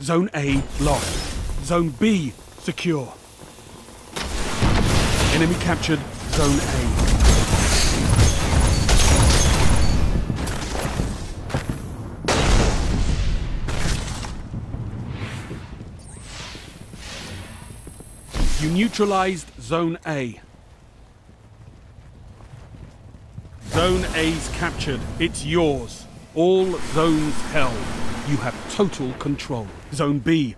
Zone A lost. Zone B secure. Enemy captured Zone A. You neutralized Zone A. Zone A's captured. It's yours. All zones held. You have total control. Zone B